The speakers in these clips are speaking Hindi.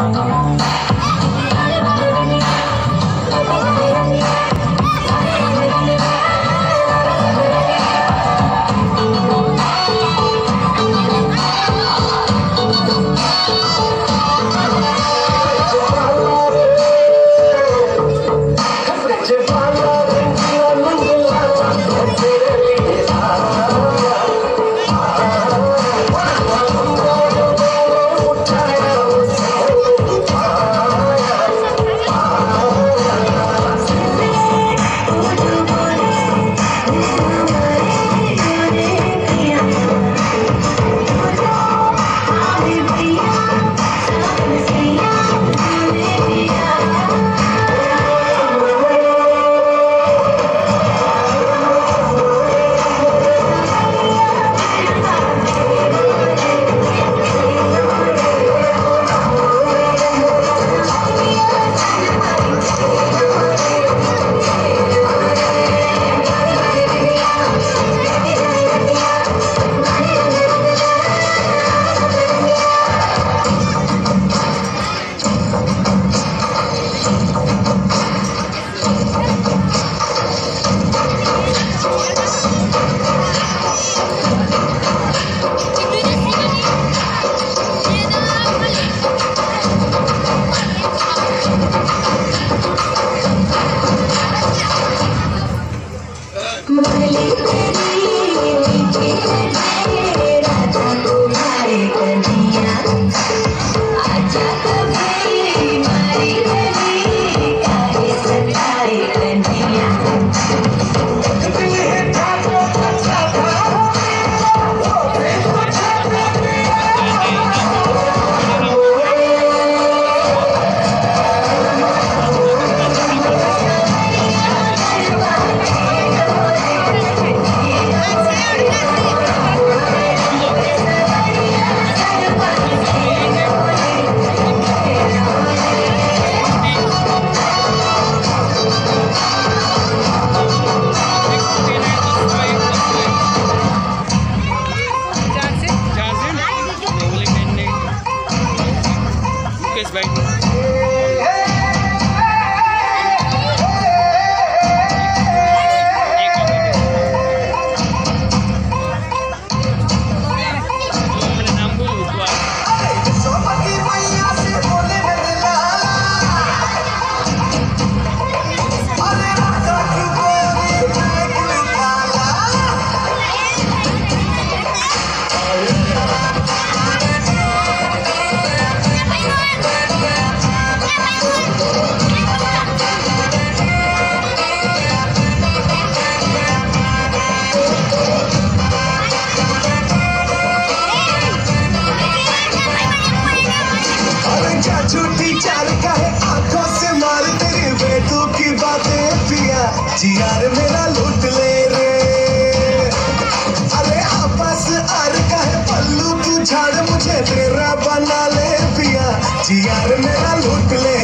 Oh. que eles. दे पिया जिया मेरा लूट ले रे। अरे आपस आर का है पल्लू तू झाड़ मुझे, तेरा बना ले पिया, जियार मेरा लूट ले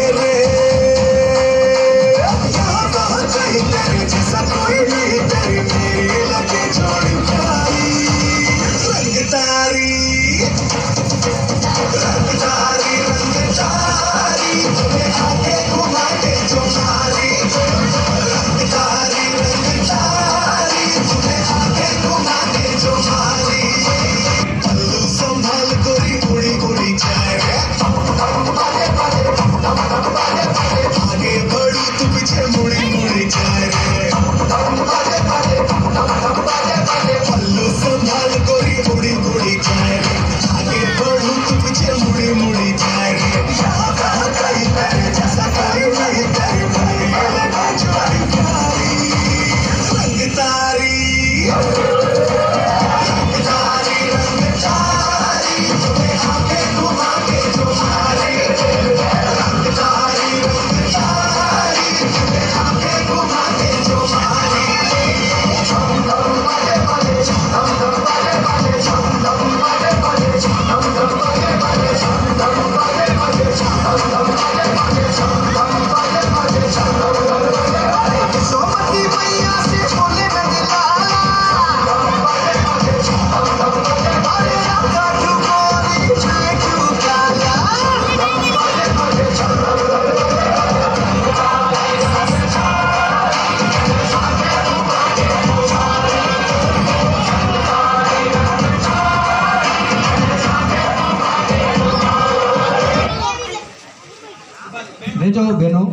जाओ बहनों